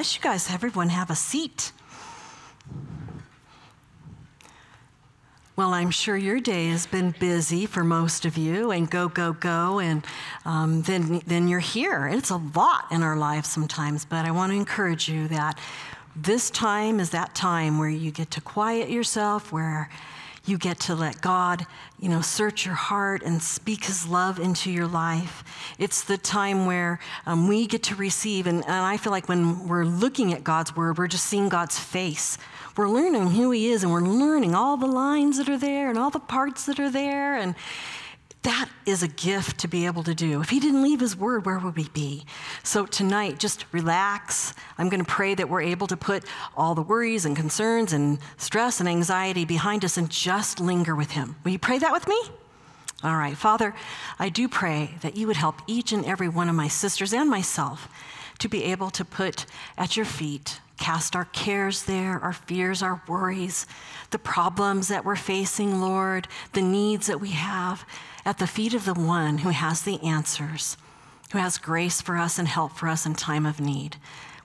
you guys. Everyone have a seat. Well, I'm sure your day has been busy for most of you, and go, go, go, and um, then, then you're here. It's a lot in our lives sometimes, but I want to encourage you that this time is that time where you get to quiet yourself, where you get to let God, you know, search your heart and speak His love into your life. It's the time where um, we get to receive, and, and I feel like when we're looking at God's Word, we're just seeing God's face. We're learning who He is, and we're learning all the lines that are there and all the parts that are there, and that is a gift to be able to do. If he didn't leave his word, where would we be? So tonight, just relax. I'm going to pray that we're able to put all the worries and concerns and stress and anxiety behind us and just linger with him. Will you pray that with me? All right, Father, I do pray that you would help each and every one of my sisters and myself to be able to put at your feet, cast our cares there, our fears, our worries, the problems that we're facing, Lord, the needs that we have at the feet of the one who has the answers, who has grace for us and help for us in time of need.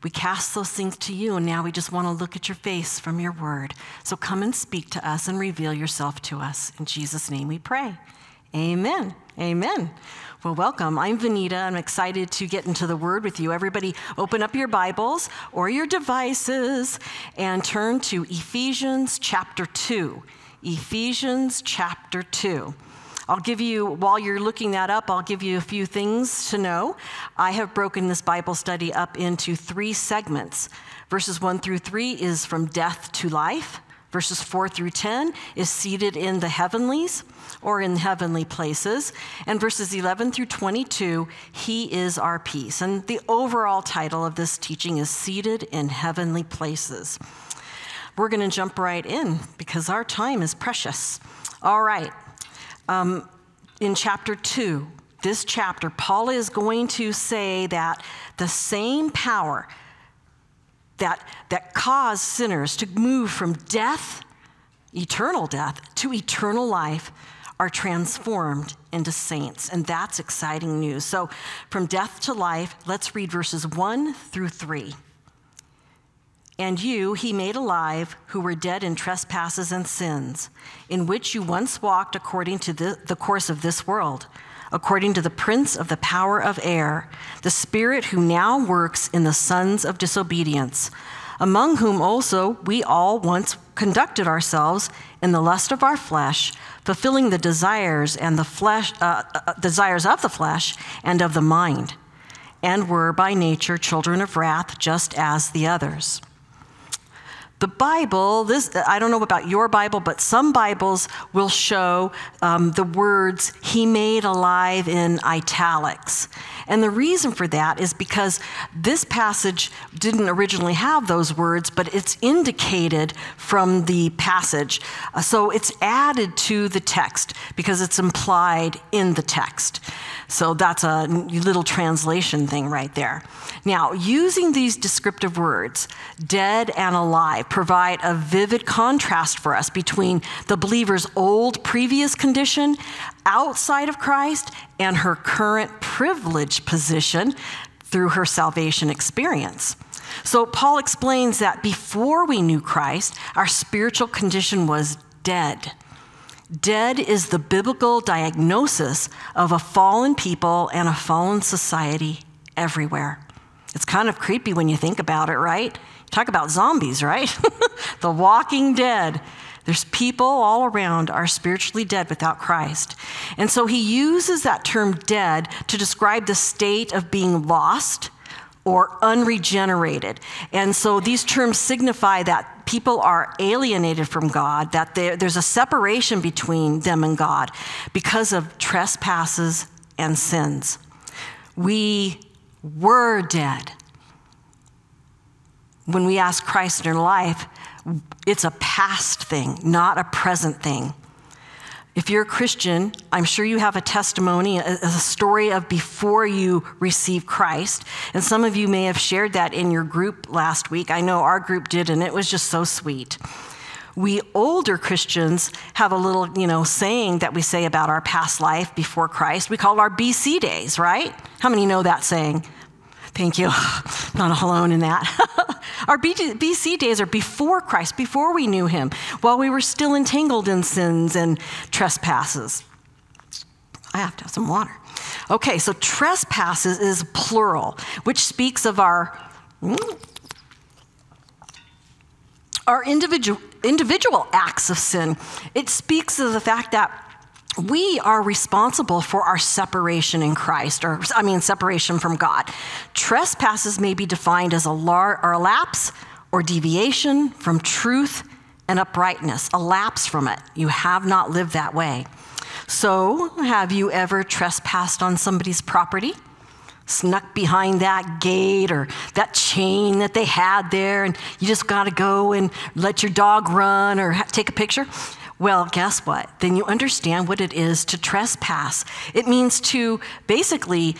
We cast those things to you, and now we just want to look at your face from your word. So come and speak to us and reveal yourself to us. In Jesus' name we pray. Amen. Amen. Well, welcome. I'm Venita. I'm excited to get into the Word with you. Everybody, open up your Bibles or your devices and turn to Ephesians chapter 2. Ephesians chapter 2. I'll give you, while you're looking that up, I'll give you a few things to know. I have broken this Bible study up into three segments. Verses 1 through 3 is from death to life. Verses 4 through 10 is seated in the heavenlies or in heavenly places. And verses 11 through 22, He is our peace. And the overall title of this teaching is Seated in Heavenly Places. We're going to jump right in because our time is precious. All right, um, in chapter 2, this chapter, Paul is going to say that the same power that, that caused sinners to move from death, eternal death, to eternal life are transformed into saints. And that's exciting news. So, from death to life, let's read verses 1 through 3. And you he made alive who were dead in trespasses and sins, in which you once walked according to the, the, course of this world, according to the prince of the power of air, the spirit who now works in the sons of disobedience, among whom also we all once conducted ourselves in the lust of our flesh, fulfilling the desires and the flesh uh, uh, desires of the flesh and of the mind, and were by nature children of wrath, just as the others. The Bible, this, I don't know about your Bible, but some Bibles will show um, the words, He made alive in italics. And the reason for that is because this passage didn't originally have those words, but it's indicated from the passage. Uh, so it's added to the text because it's implied in the text. So that's a little translation thing right there. Now, using these descriptive words, dead and alive, provide a vivid contrast for us between the believer's old previous condition outside of Christ and her current privileged position through her salvation experience. So, Paul explains that before we knew Christ, our spiritual condition was dead. Dead is the biblical diagnosis of a fallen people and a fallen society everywhere. It's kind of creepy when you think about it, right? Talk about zombies, right? the walking dead. There's people all around are spiritually dead without Christ. And so he uses that term dead to describe the state of being lost or unregenerated. And so these terms signify that people are alienated from God, that there's a separation between them and God because of trespasses and sins. We were dead. When we ask Christ in our life, it's a past thing, not a present thing. If you're a Christian, I'm sure you have a testimony, a, a, story of before you received Christ. And some of you may have shared that in your group last week. I know our group did, and it was just so sweet. We older Christians have a little, you know, saying that we say about our past life before Christ. We call it our BC days, right? How many know that saying? Thank you. not alone in that. Our BC days are before Christ, before we knew him, while we were still entangled in sins and trespasses. I have to have some water. Okay, so trespasses is plural, which speaks of our our individual individual acts of sin. It speaks of the fact that we are responsible for our separation in Christ, or I mean, separation from God. Trespasses may be defined as a, lar- or a lapse or deviation from truth and uprightness, a lapse from it. You have not lived that way. So, have you ever trespassed on somebody's property? Snuck behind that gate or that chain that they had there, and you just got to go and let your dog run or take a picture? Well, guess what? Then you understand what it is to trespass. It means to basically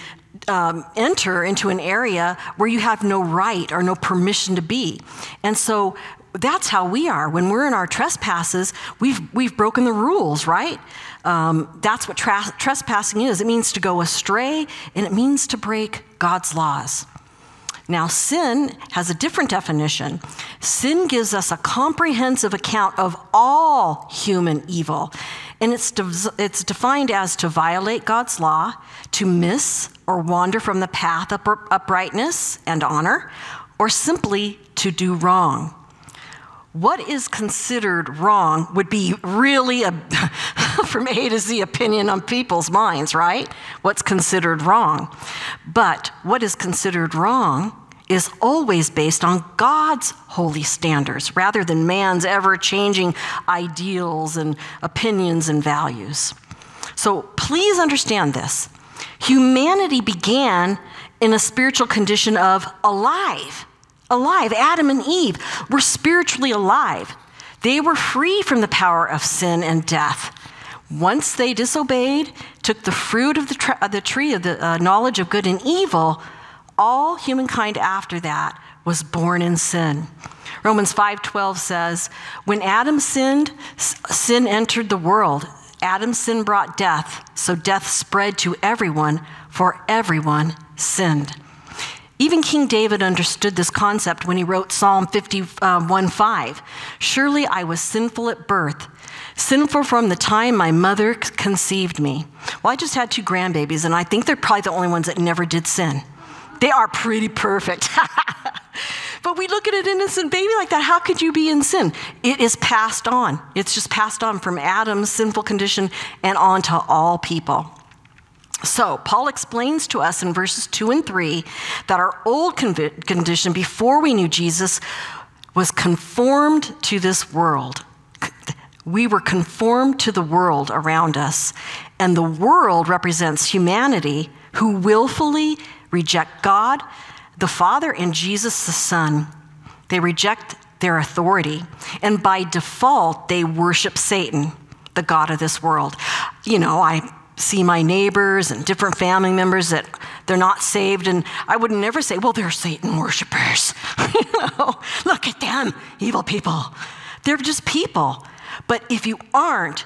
um, enter into an area where you have no right or no permission to be. And so that's how we are. When we're in our trespasses, we've, we've broken the rules, right? Um, that's what trespassing is. It means to go astray and it means to break God's laws. Now, sin has a different definition. Sin gives us a comprehensive account of all human evil, and it's, de- it's defined as to violate God's law, to miss or wander from the path of uprightness and honor, or simply to do wrong. What is considered wrong would be really a, from A to Z opinion on people's minds, right? What's considered wrong. But what is considered wrong is always based on God's holy standards rather than man's ever changing ideals and opinions and values. So please understand this. Humanity began in a spiritual condition of alive. Alive. Adam and Eve were spiritually alive. They were free from the power of sin and death. Once they disobeyed, took the fruit of the, tr- of the tree of the uh, knowledge of good and evil, all humankind after that was born in sin. Romans 5:12 says, "When Adam sinned, sin entered the world. Adam's sin brought death, so death spread to everyone, for everyone sinned." Even King David understood this concept when he wrote Psalm 51:5. Surely I was sinful at birth, sinful from the time my mother conceived me. Well, I just had two grandbabies, and I think they're probably the only ones that never did sin. They are pretty perfect. but we look at an innocent baby like that. How could you be in sin? It is passed on. It's just passed on from Adam's sinful condition and on to all people. So, Paul explains to us in verses 2 and 3 that our old condition before we knew Jesus was conformed to this world. We were conformed to the world around us, and the world represents humanity who willfully reject God, the Father, and Jesus the Son. They reject their authority, and by default, they worship Satan, the God of this world. You know, I see my neighbors and different family members that they're not saved, and I would never say, well, they're Satan worshipers. you know, look at them, evil people. They're just people. But if you aren't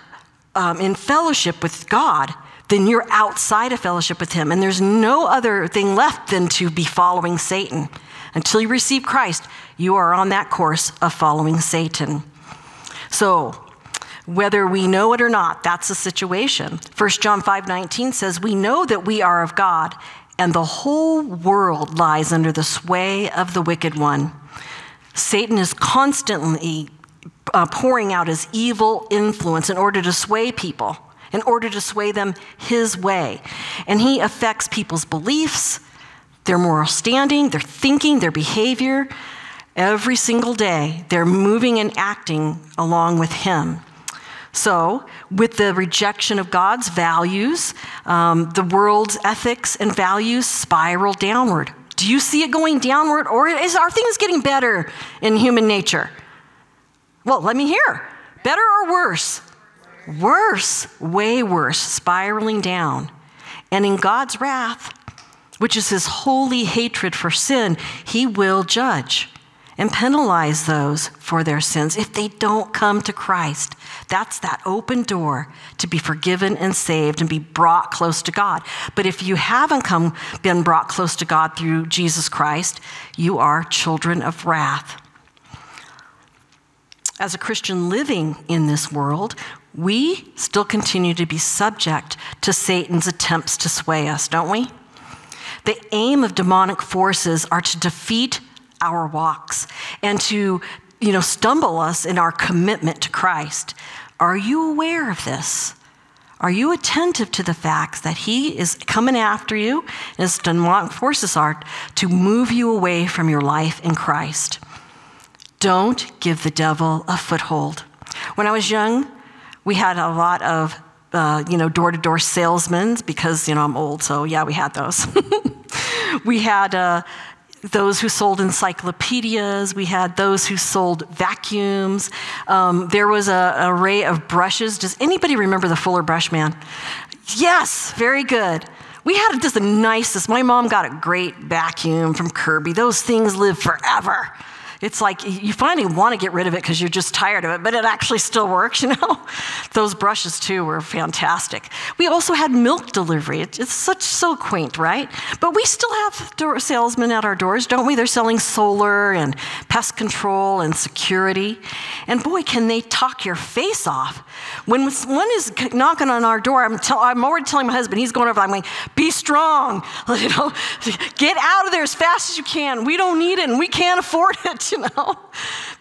um, in fellowship with God, then you're outside of fellowship with Him. And there's no other thing left than to be following Satan. Until you receive Christ, you are on that course of following Satan. So, whether we know it or not, that's the situation. 1 John 5 19 says, We know that we are of God, and the whole world lies under the sway of the wicked one. Satan is constantly uh, pouring out his evil influence in order to sway people in order to sway them his way. And he affects people's beliefs, their moral standing, their thinking, their behavior. Every single day, they're moving and acting along with him. So, with the rejection of God's values, um, the world's ethics and values spiral downward. Do you see it going downward, or is, are things getting better in human nature? Well, let me hear. Better or worse? Worse, way worse, spiraling down. And in God's wrath, which is his holy hatred for sin, he will judge. and penalize those for their sins if they don't come to Christ. That's that open door to be forgiven and saved and be brought close to God. But if you haven't come been brought close to God through Jesus Christ, you are children of wrath. As a Christian living in this world, we still continue to be subject to Satan's attempts to sway us, don't we? The aim of demonic forces are to defeat our walks and to, you know, stumble us in our commitment to Christ. Are you aware of this? Are you attentive to the fact that he is coming after you, as demonic forces are, to move you away from your life in Christ? Don't give the devil a foothold. When I was young, we had a lot of, uh, you know, door-to-door salesmen because, you know, I'm old, so yeah, we had those. we had uh, those who sold encyclopedias. We had those who sold vacuums. Um, there was an array of brushes. Does anybody remember the Fuller Brush Man? Yes, very good. We had just the nicest. My mom got a great vacuum from Kirby. Those things live forever. It's like you finally want to get rid of it because you're just tired of it, but it actually still works, you know? Those brushes, too, were fantastic. We also had milk delivery. It's such so quaint, right? But we still have door salesmen at our doors, don't we? They're selling solar and pest control and security. And boy, can they talk your face off. When one is knocking on our door, I'm, tell, I'm already telling my husband, he's going over, I'm like, be strong, you know, get out of there as fast as you can. We don't need it and we can't afford it. you know?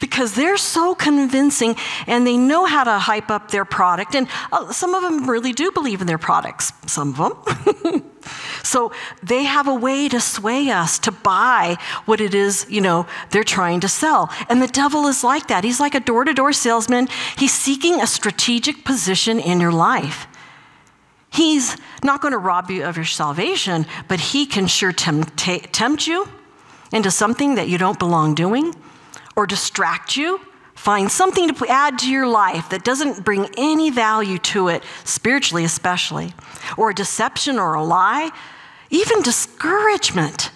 Because they're so convincing and they know how to hype up their product. And uh, some of them really do believe in their products, some of them. so they have a way to sway us to buy what it is, you know, they're trying to sell. And the devil is like that. He's like a door to door salesman. He's seeking a strategic position in your life. He's not going to rob you of your salvation, but he can sure tempt, tempt you into something that you don't belong doing or distract you. Find something to add to your life that doesn't bring any value to it, spiritually especially, or a deception or a lie, even discouragement.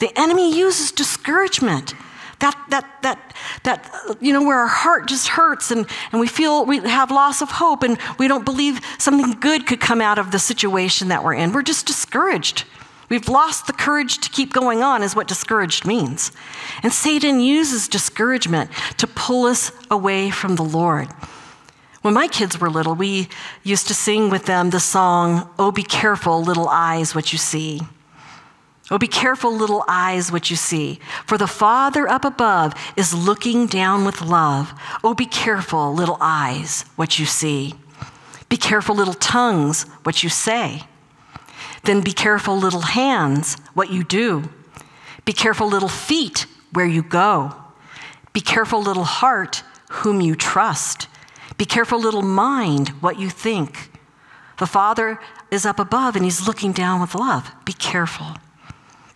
The enemy uses discouragement. That, that, that, that, you know, where our heart just hurts and, and we feel we have loss of hope and we don't believe something good could come out of the situation that we're in. We're just discouraged. We've lost the courage to keep going on, is what discouraged means. And Satan uses discouragement to pull us away from the Lord. When my kids were little, we used to sing with them the song, Oh, be careful, little eyes, what you see. Oh, be careful, little eyes, what you see. For the Father up above is looking down with love. Oh, be careful, little eyes, what you see. Be careful, little tongues, what you say. Then be careful, little hands, what you do. Be careful, little feet, where you go. Be careful, little heart, whom you trust. Be careful, little mind, what you think. The Father is up above and he's looking down with love. Be careful.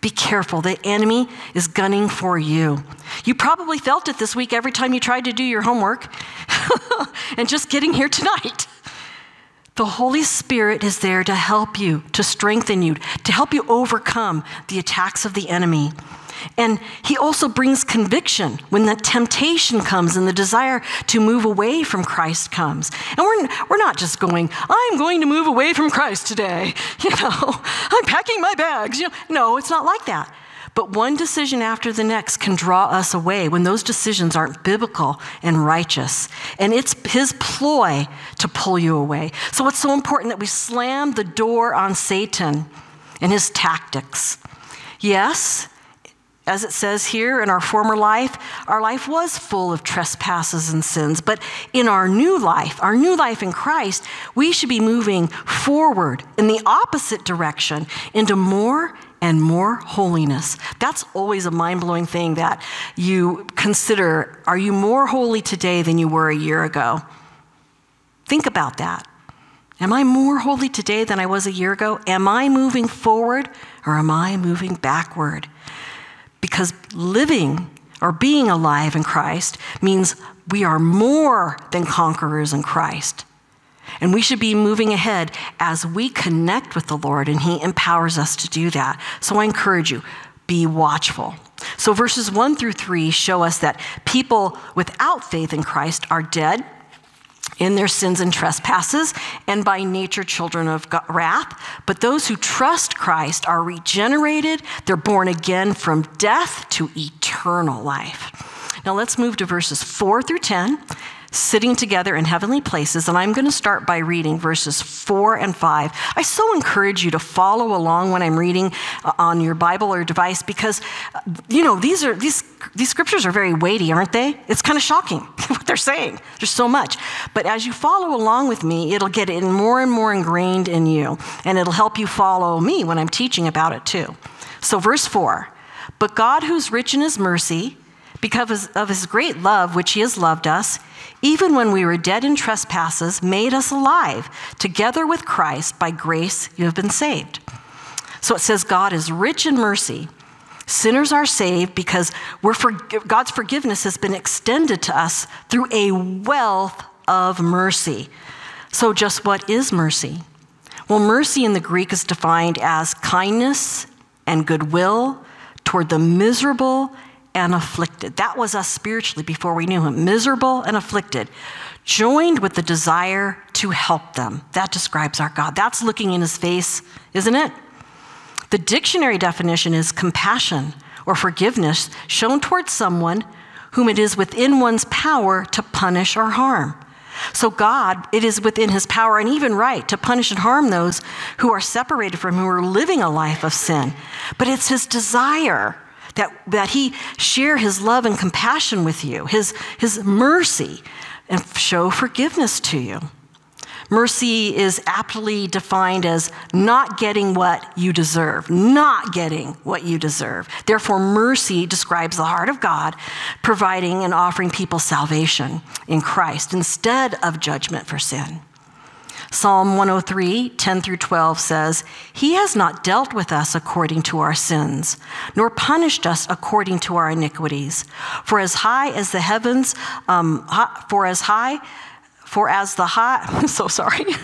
Be careful. The enemy is gunning for you. You probably felt it this week every time you tried to do your homework and just getting here tonight. The Holy Spirit is there to help you, to strengthen you, to help you overcome the attacks of the enemy. And he also brings conviction when the temptation comes and the desire to move away from Christ comes. And we're, we're not just going, I'm going to move away from Christ today. You know, I'm packing my bags. You know, no, it's not like that. But one decision after the next can draw us away when those decisions aren't biblical and righteous. And it's his ploy to pull you away. So it's so important that we slam the door on Satan and his tactics. Yes, as it says here, in our former life, our life was full of trespasses and sins. But in our new life, our new life in Christ, we should be moving forward in the opposite direction into more and more holiness. That's always a mind blowing thing that you consider. Are you more holy today than you were a year ago? Think about that. Am I more holy today than I was a year ago? Am I moving forward or am I moving backward? Because living or being alive in Christ means we are more than conquerors in Christ. And we should be moving ahead as we connect with the Lord, and He empowers us to do that. So I encourage you be watchful. So verses 1 through 3 show us that people without faith in Christ are dead in their sins and trespasses, and by nature children of wrath. But those who trust Christ are regenerated, they're born again from death to eternal life. Now let's move to verses 4 through 10 sitting together in heavenly places. And I'm going to start by reading verses four and five. I so encourage you to follow along when I'm reading uh, on your Bible or device because, uh, you know, these are these these scriptures are very weighty, aren't they? It's kind of shocking what they're saying. There's so much. But as you follow along with me, it'll get in more and more ingrained in you, and it'll help you follow me when I'm teaching about it too. So, verse four. But God, who's rich in his mercy, because of his great love, which he has loved us, even when we were dead in trespasses, made us alive. Together with Christ, by grace, you have been saved. So it says God is rich in mercy. Sinners are saved because for, God's forgiveness has been extended to us through a wealth of mercy. So, just what is mercy? Well, mercy in the Greek is defined as kindness and goodwill toward the miserable and afflicted. That was us spiritually before we knew him, miserable and afflicted, joined with the desire to help them. That describes our God. That's looking in his face, isn't it? The dictionary definition is compassion or forgiveness shown towards someone whom it is within one's power to punish or harm. So, God, it is within his power and even right to punish and harm those who are separated from him, who are living a life of sin. But it's his desire that, that he share his love and compassion with you, his, his mercy, and show forgiveness to you. Mercy is aptly defined as not getting what you deserve, not getting what you deserve. Therefore, mercy describes the heart of God providing and offering people salvation in Christ instead of judgment for sin. Psalm 103, 10 through 12 says, He has not dealt with us according to our sins, nor punished us according to our iniquities. For as high as the heavens, um, for as high, for as the high, I'm so sorry.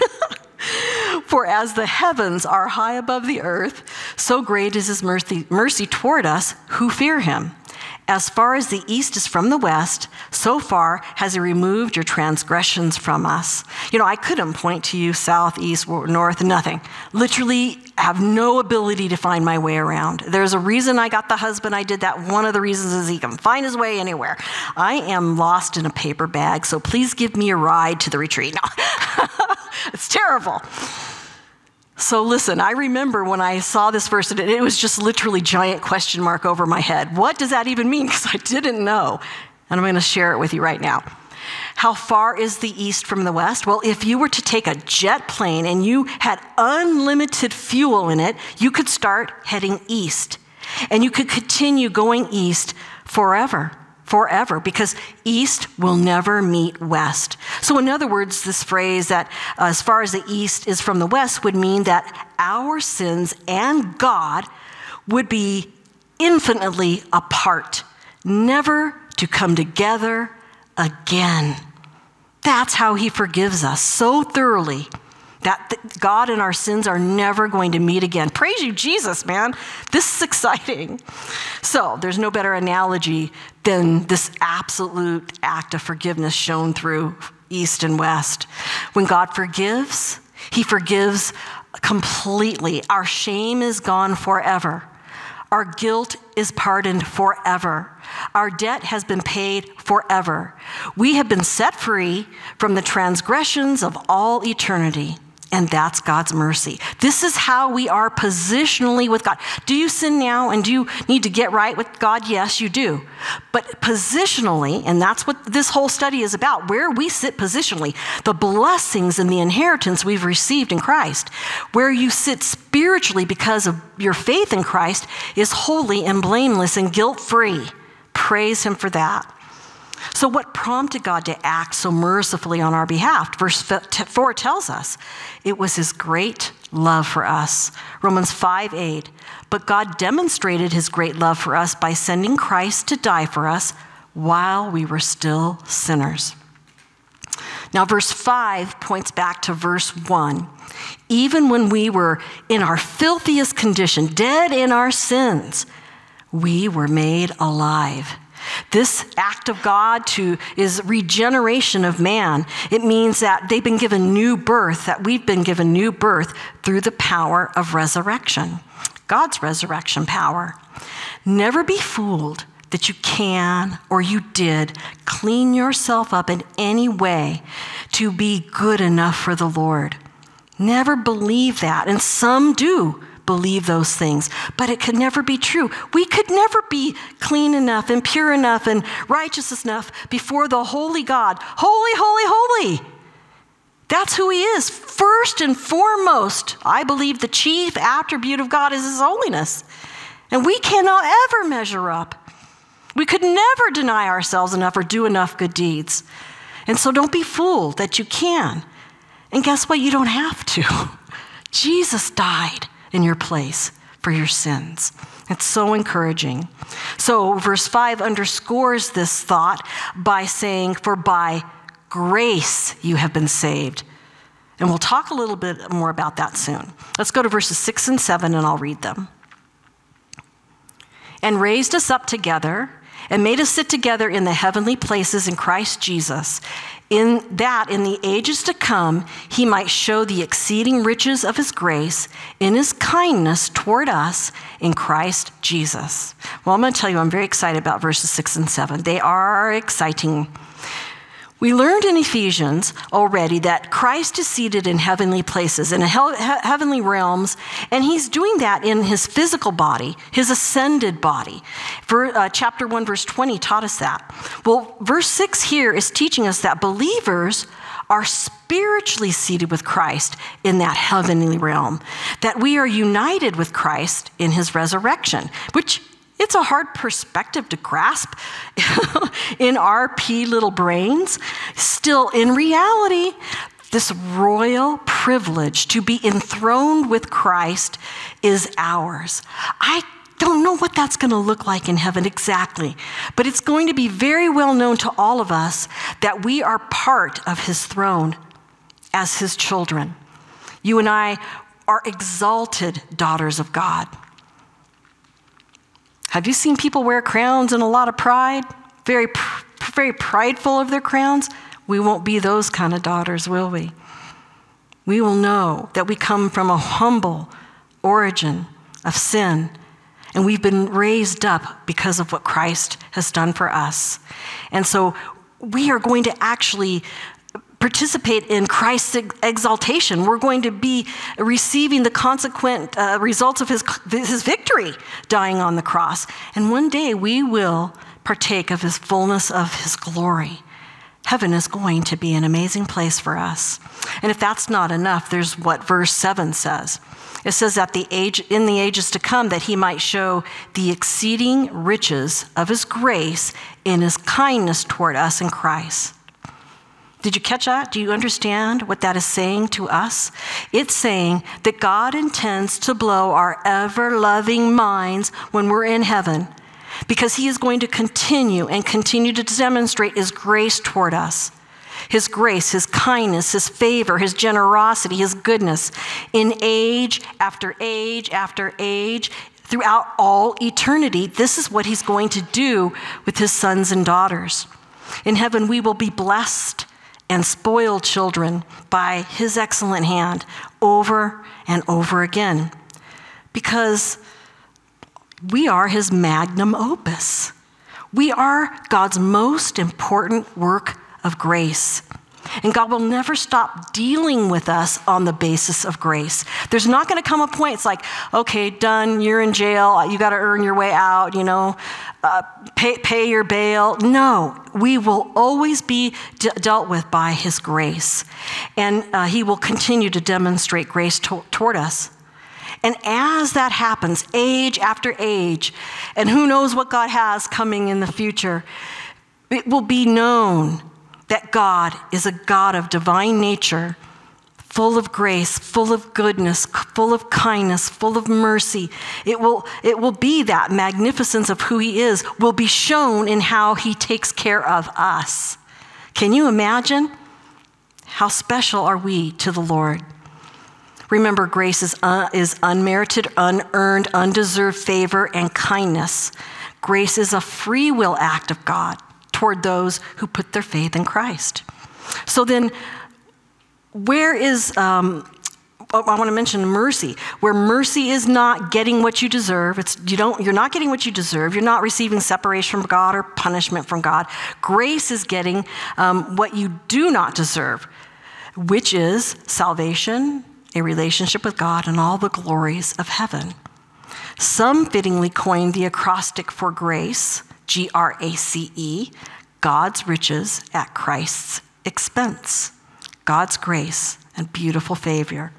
For as the heavens are high above the earth, so great is his mercy, mercy toward us who fear him. As far as the east is from the west, so far has he removed your transgressions from us. You know, I couldn't point to you south, east, north, nothing. Literally have no ability to find my way around. There's a reason I got the husband I did that. One of the reasons is he can find his way anywhere. I am lost in a paper bag, so please give me a ride to the retreat. No. it's terrible. So listen, I remember when I saw this verse, and it was just literally giant question mark over my head. What does that even mean? Because I didn't know. And I'm going to share it with you right now. How far is the east from the west? Well, if you were to take a jet plane and you had unlimited fuel in it, you could start heading east. And you could continue going east forever forever because east will never meet west. So, in other words, this phrase that uh, as far as the east is from the west would mean that our sins and God would be infinitely apart, never to come together again. That's how he forgives us so thoroughly that God and our sins are never going to meet again. Praise you, Jesus, man. This is exciting. So, there's no better analogy than this absolute act of forgiveness shown through East and West. When God forgives, He forgives completely. Our shame is gone forever. Our guilt is pardoned forever. Our debt has been paid forever. We have been set free from the transgressions of all eternity and that's God's mercy. This is how we are positionally with God. Do you sin now and do you need to get right with God? Yes, you do. But positionally, and that's what this whole study is about, where we sit positionally, the blessings and the inheritance we've received in Christ, where you sit spiritually because of your faith in Christ is holy and blameless and guilt free. Praise Him for that. So, what prompted God to act so mercifully on our behalf? Verse 4 tells us it was his great love for us. Romans 5 8. But God demonstrated his great love for us by sending Christ to die for us while we were still sinners. Now, verse 5 points back to verse 1. Even when we were in our filthiest condition, dead in our sins, we were made alive. This act of God to is regeneration of man. It means that they've been given new birth, that we've been given new birth through the power of resurrection. God's resurrection power. Never be fooled that you can or you did clean yourself up in any way to be good enough for the Lord. Never believe that. And some do believe those things, but it could never be true. We could never be clean enough and pure enough and righteous enough before the holy God. Holy, holy, holy. That's who He is. First and foremost, I believe the chief attribute of God is His holiness. And we cannot ever measure up. We could never deny ourselves enough or do enough good deeds. And so don't be fooled that you can. And guess what? You don't have to. Jesus died in your place for your sins. It's so encouraging. So, verse 5 underscores this thought by saying, For by grace you have been saved. And we'll talk a little bit more about that soon. Let's go to verses 6 and 7, and I'll read them. And raised us up together and made us sit together in the heavenly places in Christ Jesus in that in the ages to come he might show the exceeding riches of his grace in his kindness toward us in Christ Jesus. Well, I'm going to tell you, I'm very excited about verses six and seven. They are exciting. We learned in Ephesians already that Christ is seated in heavenly places, in heavenly realms, and he's doing that in his physical body, his ascended body. Uh, chapter 1, verse 20 taught us that. Well, verse 6 here is teaching us that believers are spiritually seated with Christ in that heavenly realm, that we are united with Christ in his resurrection, which it's a hard perspective to grasp in our pea little brains. Still, in reality, this royal privilege to be enthroned with Christ is ours. I don't know what that's going to look like in heaven exactly, but it's going to be very well known to all of us that we are part of his throne as his children. You and I are exalted daughters of God. Have you seen people wear crowns and a lot of pride? Very, very prideful of their crowns? We won't be those kind of daughters, will we? We will know that we come from a humble origin of sin, and we've been raised up because of what Christ has done for us. And so we are going to actually participate in Christ's exaltation. We're going to be receiving the consequent uh, results of his, his victory, dying on the cross. And one day we will partake of his fullness of his glory. Heaven is going to be an amazing place for us. And if that's not enough, there's what verse 7 says. It says that the age, in the ages to come, that he might show the exceeding riches of his grace in his kindness toward us in Christ. Did you catch that? Do you understand what that is saying to us? It's saying that God intends to blow our ever loving minds when we're in heaven because He is going to continue and continue to demonstrate His grace toward us. His grace, His kindness, His favor, His generosity, His goodness in age after age after age throughout all eternity. This is what He's going to do with His sons and daughters. In heaven, we will be blessed and spoil children by his excellent hand over and over again because we are his magnum opus. We are God's most important work of grace. And God will never stop dealing with us on the basis of grace. There's not going to come a point, it's like, okay, done, you're in jail, you got to earn your way out, you know, uh, pay, pay your bail. No, we will always be d- dealt with by His grace. And uh, He will continue to demonstrate grace to- toward us. And as that happens, age after age, and who knows what God has coming in the future, it will be known that God is a God of divine nature, full of grace, full of goodness, full of kindness, full of mercy. It will, it will be that magnificence of who He is, will be shown in how He takes care of us. Can you imagine? How special are we to the Lord? Remember, grace is, uh, is unmerited, unearned, undeserved favor and kindness. Grace is a free will act of God toward those who put their faith in Christ. So then, where is um, oh, I want to mention mercy, where mercy is not getting what you deserve. It's you don't you're not getting what you deserve. You're not receiving separation from God or punishment from God. Grace is getting um, what you do not deserve, which is salvation, a relationship with God, and all the glories of heaven. Some fittingly coined the acrostic for grace, G R A C E, God's riches at Christ's expense. God's grace and beautiful favor.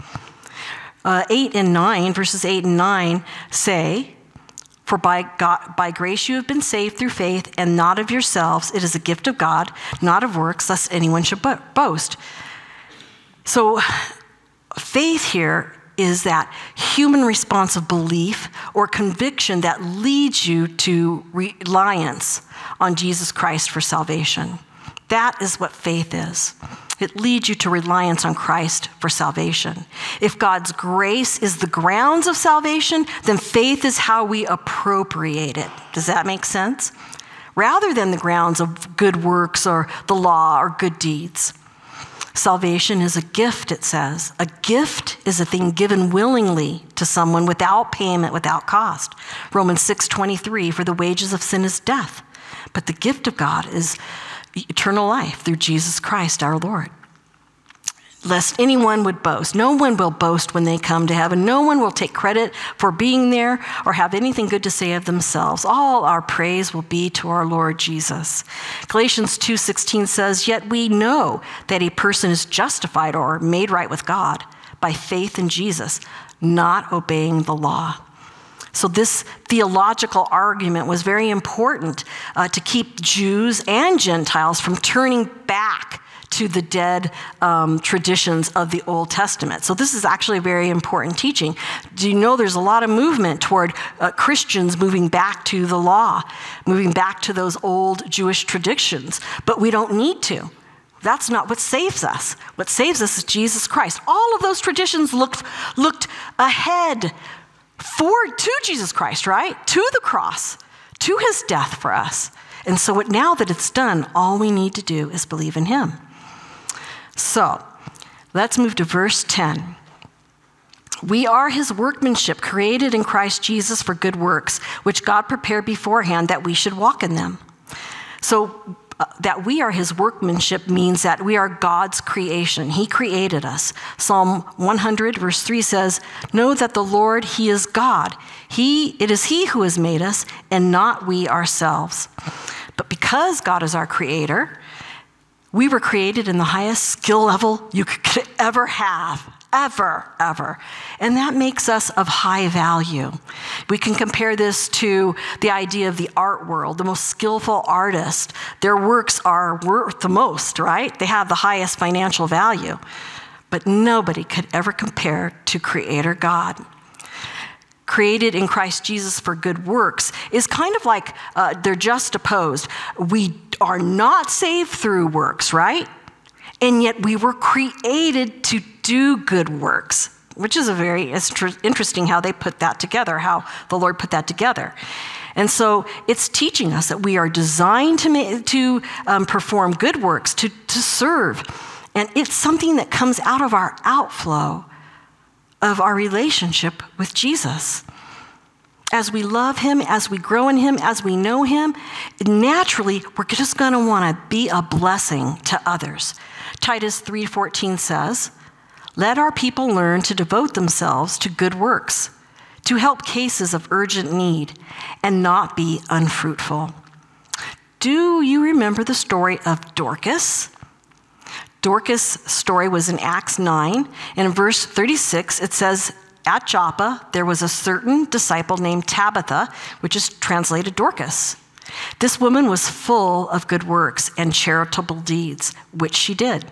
Uh, 8 and 9, verses 8 and 9 say, For by, God, by grace you have been saved through faith, and not of yourselves. It is a gift of God, not of works, lest anyone should boast. So, faith here is that human response of belief or conviction that leads you to reliance on Jesus Christ for salvation. That is what faith is. It leads you to reliance on Christ for salvation. If God's grace is the grounds of salvation, then faith is how we appropriate it. Does that make sense? Rather than the grounds of good works or the law or good deeds. Salvation is a gift, it says. A gift is a thing given willingly to someone without payment, without cost. Romans 6:23, for the wages of sin is death, but the gift of God is eternal life through Jesus Christ our Lord. Lest anyone would boast. No one will boast when they come to heaven. No one will take credit for being there or have anything good to say of themselves. All our praise will be to our Lord Jesus. Galatians 2:16 says, "Yet we know that a person is justified or made right with God by faith in Jesus, not obeying the law." So, this theological argument was very important uh, to keep Jews and Gentiles from turning back to the dead um, traditions of the Old Testament. So, this is actually a very important teaching. Do you know there's a lot of movement toward uh, Christians moving back to the law, moving back to those old Jewish traditions? But we don't need to. That's not what saves us. What saves us is Jesus Christ. All of those traditions looked, looked ahead forward to Jesus Christ, right? To the cross, to his death for us. And so now that it's done, all we need to do is believe in him. So let's move to verse 10. We are his workmanship, created in Christ Jesus for good works, which God prepared beforehand that we should walk in them. So uh, that we are his workmanship means that we are God's creation. He created us. Psalm 100 verse 3 says, "Know that the Lord he is God. He it is he who has made us and not we ourselves." But because God is our creator, we were created in the highest skill level you could ever have ever, ever. And that makes us of high value. We can compare this to the idea of the art world. The most skillful artist, their works are worth the most, right? They have the highest financial value. But nobody could ever compare to Creator God created in Christ Jesus for good works is kind of like uh, they're just opposed. We are not saved through works, right? And yet we were created to do good works, which is a very interesting how they put that together, how the Lord put that together. And so it's teaching us that we are designed to, to um, perform good works, to, to serve. And it's something that comes out of our outflow of our relationship with Jesus. As we love him, as we grow in him, as we know him, naturally we're just going to want to be a blessing to others. Titus 3:14 says, "Let our people learn to devote themselves to good works, to help cases of urgent need, and not be unfruitful." Do you remember the story of Dorcas? Dorcas' story was in Acts 9, and in verse 36 it says, At Joppa there was a certain disciple named Tabitha, which is translated Dorcas. This woman was full of good works and charitable deeds, which she did.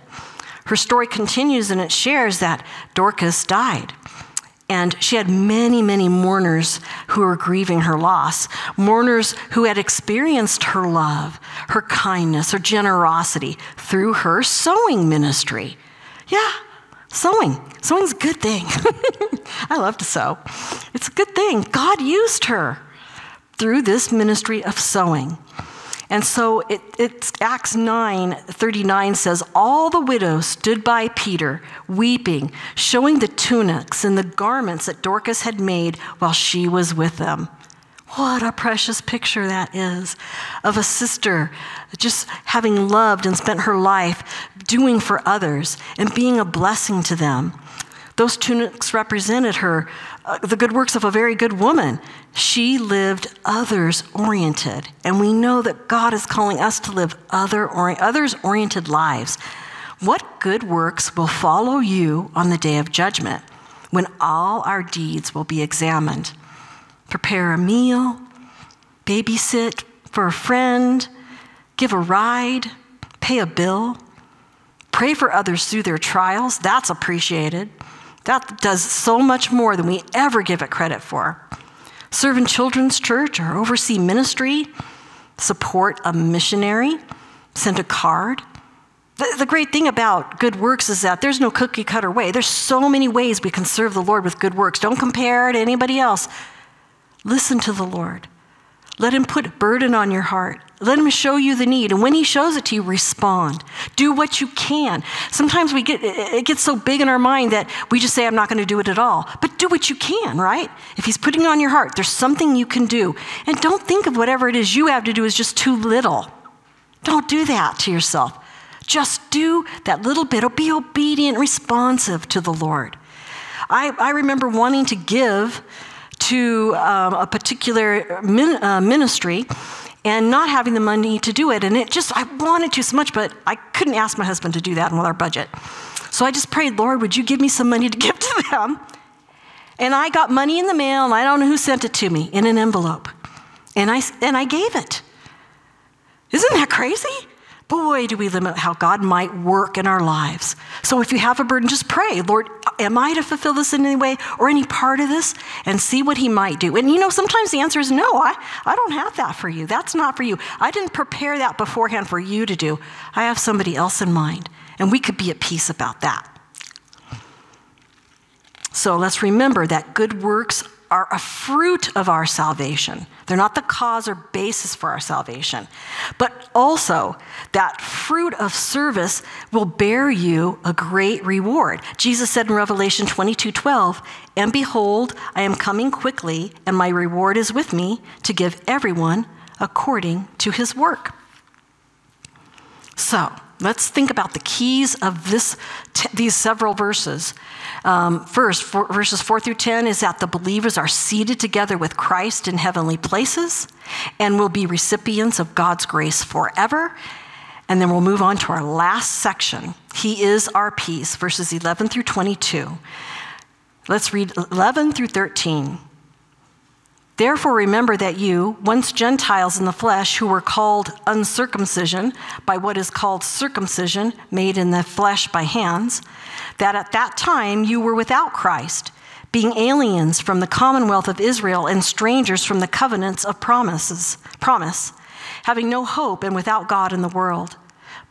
Her story continues and it shares that Dorcas died. And she had many, many mourners who were grieving her loss, mourners who had experienced her love, her kindness, her generosity through her sewing ministry. Yeah, Sewing. Sewing's a good thing. I love to sew. It's a good thing. God used her through this ministry of sewing. And so it, it's Acts 9 39 says, All the widows stood by Peter, weeping, showing the tunics and the garments that Dorcas had made while she was with them. What a precious picture that is of a sister just having loved and spent her life doing for others and being a blessing to them. Those tunics represented her, uh, the good works of a very good woman. She lived others oriented. And we know that God is calling us to live other others oriented lives. What good works will follow you on the day of judgment when all our deeds will be examined? Prepare a meal, babysit for a friend, give a ride, pay a bill, pray for others through their trials. That's appreciated. That does so much more than we ever give it credit for. Serve in children's church or oversee ministry, support a missionary, send a card. The, the great thing about good works is that there's no cookie cutter way. There's so many ways we can serve the Lord with good works. Don't compare to anybody else. Listen to the Lord. Let Him put a burden on your heart. Let him show you the need. And when he shows it to you, respond. Do what you can. Sometimes we get it gets so big in our mind that we just say, I'm not going to do it at all. But do what you can, right? If he's putting it on your heart, there's something you can do. And don't think of whatever it is you have to do as just too little. Don't do that to yourself. Just do that little bit. Be obedient, responsive to the Lord. I, I remember wanting to give to um, a particular min, uh, ministry and not having the money to do it. And it just, I wanted to so much, but I couldn't ask my husband to do that with our budget. So I just prayed, Lord, would you give me some money to give to them? And I got money in the mail, and I don't know who sent it to me in an envelope. And I, and I gave it. Isn't that crazy? Boy, do we limit how God might work in our lives. So if you have a burden, just pray, Lord, am I to fulfill this in any way or any part of this? And see what He might do. And you know, sometimes the answer is no, I, I don't have that for you. That's not for you. I didn't prepare that beforehand for you to do. I have somebody else in mind. And we could be at peace about that. So let's remember that good works are a fruit of our salvation. They're not the cause or basis for our salvation. But also, that fruit of service will bear you a great reward. Jesus said in Revelation 22 12, And behold, I am coming quickly, and my reward is with me to give everyone according to his work. So, let's think about the keys of this, these several verses. Um, first, for, verses 4 through 10 is that the believers are seated together with Christ in heavenly places and will be recipients of God's grace forever. And then we'll move on to our last section. He is our peace, verses 11 through 22. Let's read 11 through 13. Therefore, remember that you, once Gentiles in the flesh, who were called uncircumcision by what is called circumcision, made in the flesh by hands, that at that time you were without Christ, being aliens from the commonwealth of Israel and strangers from the covenants of promises, promise, having no hope and without God in the world.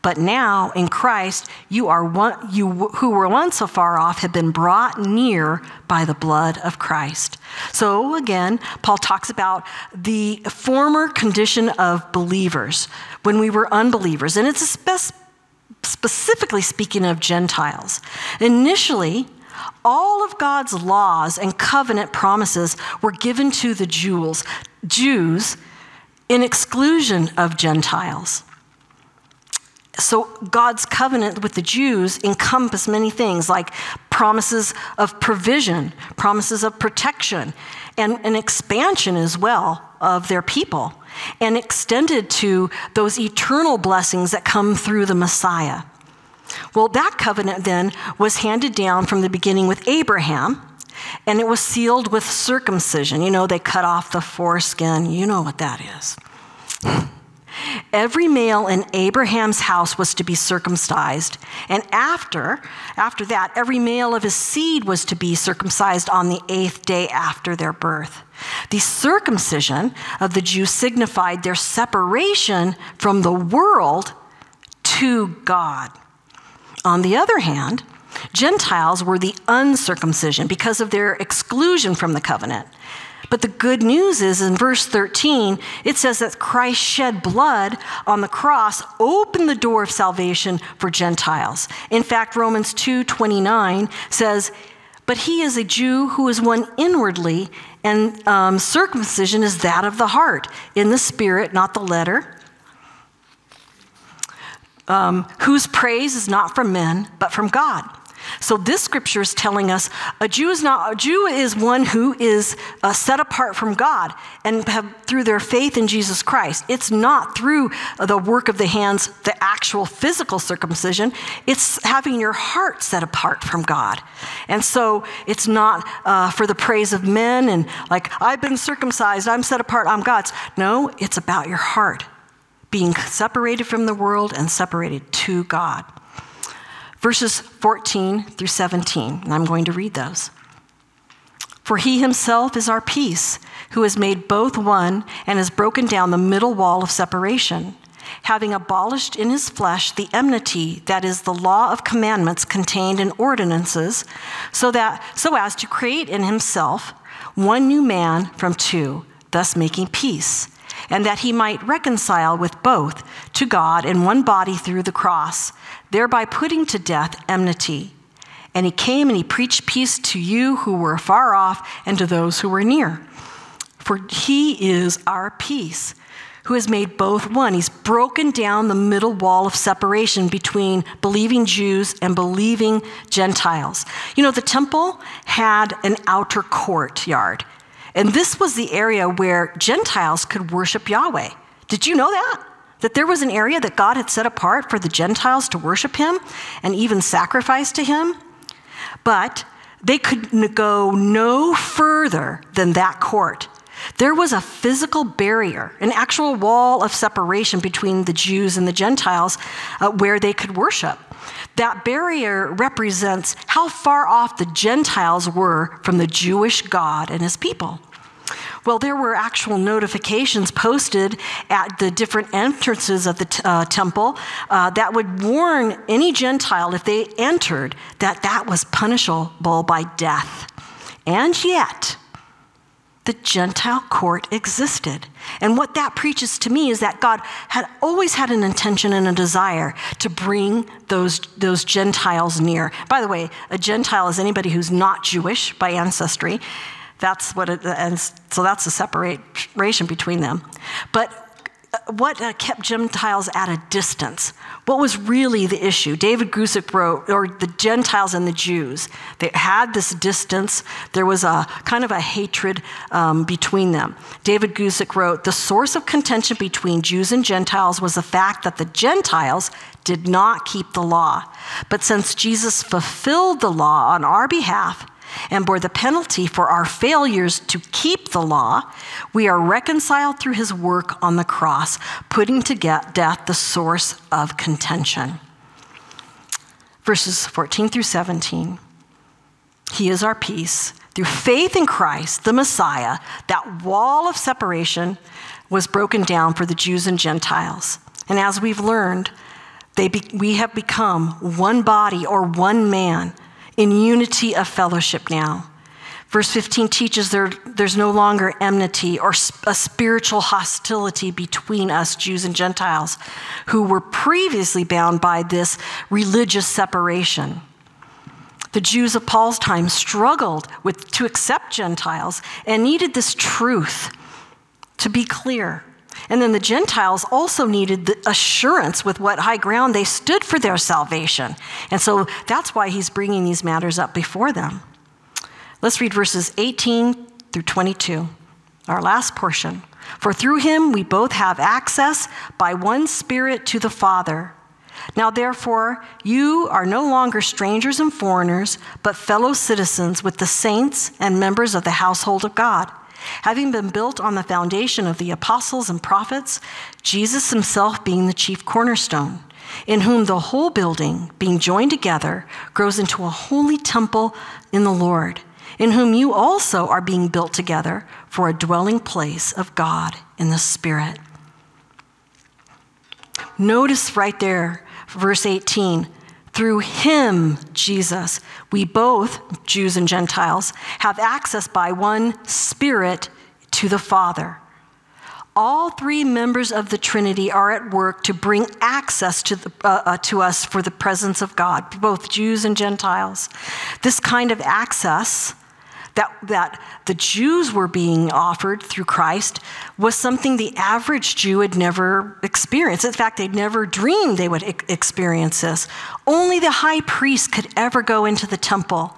But now in Christ, you are one, you who were once so far off have been brought near by the blood of Christ. So again, Paul talks about the former condition of believers when we were unbelievers, and it's spe- specifically speaking of Gentiles. Initially, all of God's laws and covenant promises were given to the Jews, Jews in exclusion of Gentiles so God's covenant with the Jews encompassed many things like promises of provision, promises of protection, and an expansion as well of their people, and extended to those eternal blessings that come through the Messiah. Well, that covenant then was handed down from the beginning with Abraham, and it was sealed with circumcision. You know, they cut off the foreskin. You know what that is. Every male in Abraham's house was to be circumcised, and after after that every male of his seed was to be circumcised on the 8th day after their birth. The circumcision of the Jews signified their separation from the world to God. On the other hand, Gentiles were the uncircumcision because of their exclusion from the covenant. But the good news is in verse 13, it says that Christ shed blood on the cross, opened the door of salvation for Gentiles. In fact, Romans 2:29 says, "But he is a Jew who is one inwardly, and um, circumcision is that of the heart, in the spirit, not the letter." Um, whose praise is not from men, but from God. So this scripture is telling us a Jew is not a Jew is one who is uh, set apart from God and have, through their faith in Jesus Christ. It's not through the work of the hands, the actual physical circumcision. It's having your heart set apart from God, and so it's not uh, for the praise of men and like I've been circumcised, I'm set apart, I'm God's. No, it's about your heart being separated from the world and separated to God verses 14 through 17, and I'm going to read those. For he himself is our peace, who has made both one and has broken down the middle wall of separation, having abolished in his flesh the enmity that is the law of commandments contained in ordinances, so that so as to create in himself one new man from two, thus making peace, and that he might reconcile with both to God in one body through the cross thereby putting to death enmity. And he came and he preached peace to you who were far off and to those who were near. For he is our peace, who has made both one. He's broken down the middle wall of separation between believing Jews and believing Gentiles. You know, the temple had an outer courtyard, and this was the area where Gentiles could worship Yahweh. Did you know that? That there was an area that God had set apart for the Gentiles to worship him and even sacrifice to him. But they could go no further than that court. There was a physical barrier, an actual wall of separation between the Jews and the Gentiles uh, where they could worship. That barrier represents how far off the Gentiles were from the Jewish God and his people. Well, there were actual notifications posted at the different entrances of the uh, temple uh, that would warn any Gentile if they entered that that was punishable by death. And yet, the Gentile court existed. And what that preaches to me is that God had always had an intention and a desire to bring those, those Gentiles near. By the way, a Gentile is anybody who's not Jewish by ancestry. That's what it, and so that's the separation between them. But uh, what uh, kept Gentiles at a distance? What was really the issue? David Guzik wrote, or the Gentiles and the Jews, they had this distance. There was a kind of a hatred um, between them. David Guzik wrote, the source of contention between Jews and Gentiles was the fact that the Gentiles did not keep the law. But since Jesus fulfilled the law on our behalf, and bore the penalty for our failures to keep the law, we are reconciled through his work on the cross, putting to death the source of contention. Verses 14 through 17. He is our peace. Through faith in Christ, the Messiah, that wall of separation was broken down for the Jews and Gentiles. And as we've learned, be, we have become one body or one man in unity of fellowship now. Verse 15 teaches there, there's no longer enmity or a spiritual hostility between us, Jews and Gentiles, who were previously bound by this religious separation. The Jews of Paul's time struggled with, to accept Gentiles and needed this truth to be clear. And then the Gentiles also needed the assurance with what high ground they stood for their salvation. And so that's why he's bringing these matters up before them. Let's read verses 18 through 22, our last portion. For through him we both have access by one Spirit to the Father. Now, therefore, you are no longer strangers and foreigners, but fellow citizens with the saints and members of the household of God having been built on the foundation of the apostles and prophets, Jesus himself being the chief cornerstone, in whom the whole building, being joined together, grows into a holy temple in the Lord, in whom you also are being built together for a dwelling place of God in the Spirit. Notice right there, verse 18 Through him, Jesus, we both, Jews and Gentiles, have access by one Spirit to the Father. All three members of the Trinity are at work to bring access to, the, uh, uh, to us for the presence of God, both Jews and Gentiles. This kind of access that, that the Jews were being offered through Christ was something the average Jew had never experienced. In fact, they'd never dreamed they would experience this. Only the high priest could ever go into the temple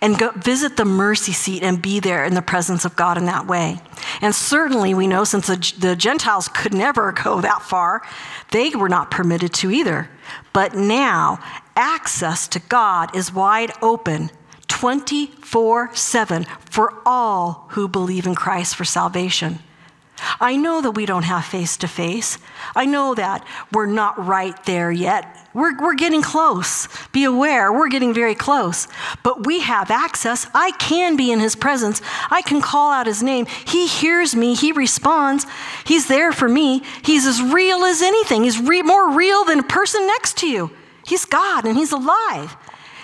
and go visit the mercy seat and be there in the presence of God in that way. And certainly, we know since the, the Gentiles could never go that far, they were not permitted to either. But now, access to God is wide open 24 7 for all who believe in Christ for salvation. I know that we don't have face to face. I know that we're not right there yet. We're, we're getting close. Be aware, we're getting very close. But we have access. I can be in His presence. I can call out His name. He hears me, He responds. He's there for me. He's as real as anything. He's re- more real than a person next to you. He's God and He's alive.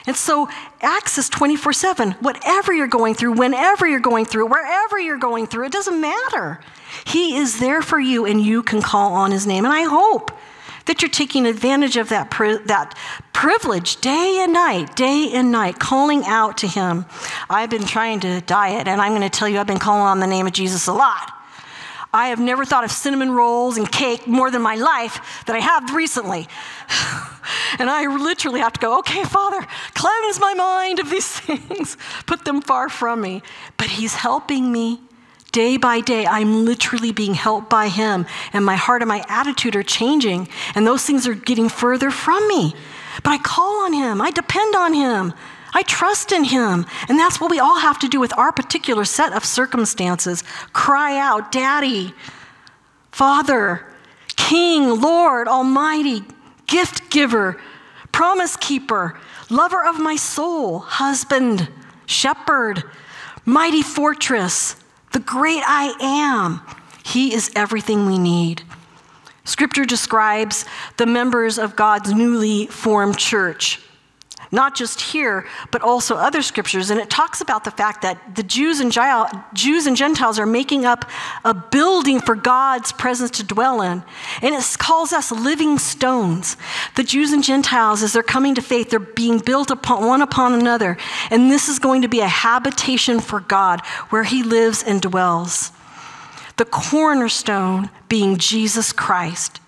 And so, access 24 7, whatever you're going through, whenever you're going through, wherever you're going through, it doesn't matter. He is there for you, and you can call on his name. And I hope that you're taking advantage of that, pri- that privilege day and night, day and night, calling out to him. I've been trying to diet, and I'm going to tell you, I've been calling on the name of Jesus a lot. I have never thought of cinnamon rolls and cake more than my life that I have recently. And I literally have to go, okay, Father, cleanse my mind of these things, put them far from me. But He's helping me day by day. I'm literally being helped by Him, and my heart and my attitude are changing, and those things are getting further from me. But I call on Him, I depend on Him. I trust in him. And that's what we all have to do with our particular set of circumstances. Cry out, Daddy, Father, King, Lord, Almighty, gift giver, promise keeper, lover of my soul, husband, shepherd, mighty fortress, the great I am. He is everything we need. Scripture describes the members of God's newly formed church not just here, but also other scriptures. And it talks about the fact that the Jews and, Jews and Gentiles are making up a building for God's presence to dwell in. And it calls us living stones. The Jews and Gentiles, as they're coming to faith, they're being built upon one upon another. And this is going to be a habitation for God where He lives and dwells. The cornerstone being Jesus Christ.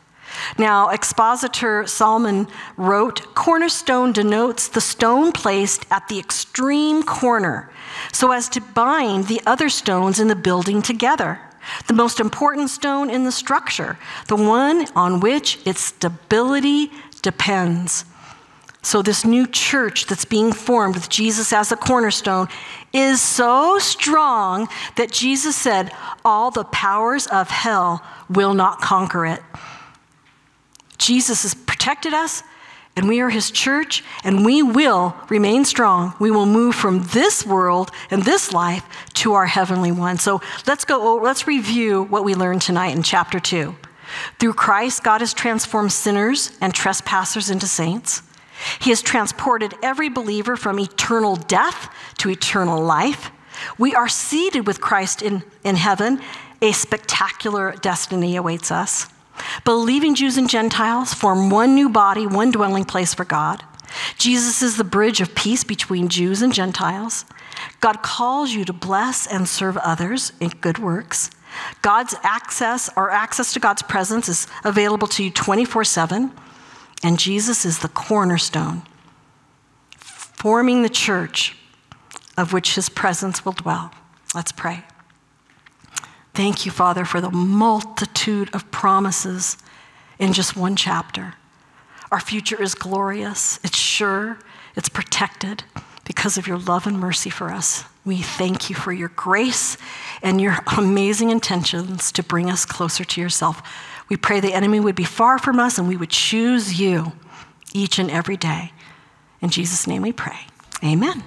Now, expositor Salmond wrote Cornerstone denotes the stone placed at the extreme corner so as to bind the other stones in the building together. The most important stone in the structure, the one on which its stability depends. So, this new church that's being formed with Jesus as a cornerstone is so strong that Jesus said, All the powers of hell will not conquer it. Jesus has protected us, and we are his church, and we will remain strong. We will move from this world and this life to our heavenly one. So let's go, let's review what we learned tonight in chapter two. Through Christ, God has transformed sinners and trespassers into saints. He has transported every believer from eternal death to eternal life. We are seated with Christ in, in heaven. A spectacular destiny awaits us. Believing Jews and Gentiles form one new body, one dwelling place for God. Jesus is the bridge of peace between Jews and Gentiles. God calls you to bless and serve others in good works. God's access or access to God's presence is available to you 24 7. And Jesus is the cornerstone, forming the church of which his presence will dwell. Let's pray. Thank you, Father, for the multitude of promises in just one chapter. Our future is glorious, it's sure, it's protected because of your love and mercy for us. We thank you for your grace and your amazing intentions to bring us closer to yourself. We pray the enemy would be far from us and we would choose you each and every day. In Jesus' name we pray. Amen.